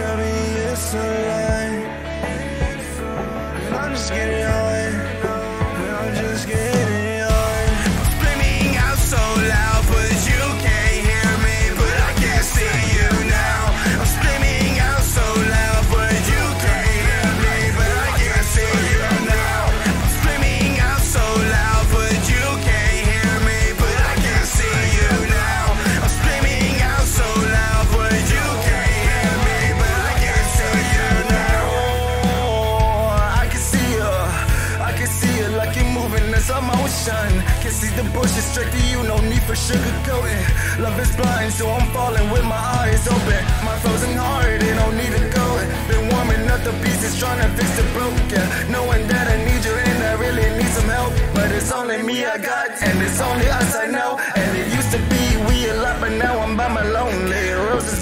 Tell me it's a lie. And I'm just getting high. You're moving in slow motion. Can see the bushes straight to you, no need for sugarcoating. Love is blind, so I'm falling with my eyes open. My frozen heart, it don't need to go. Been warming up the pieces, trying to fix the broken. Knowing that I need you and I really need some help. But it's only me I got, and it's only us I know. And it used to be we a lot, but now I'm by my lonely.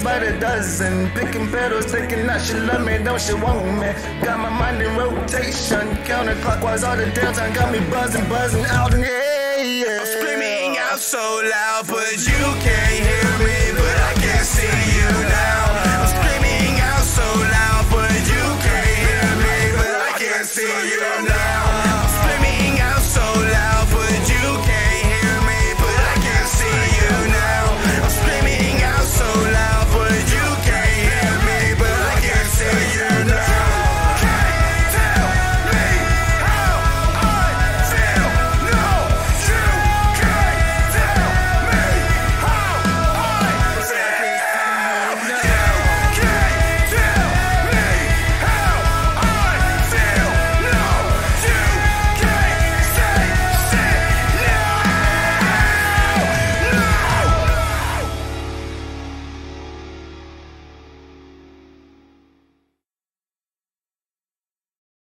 By the dozen, picking petals, thinking that she love me, don't she want me? Got my mind in rotation, counterclockwise all the downtime got me buzzing, buzzing out in the air. I'm screaming out so loud, but you can't hear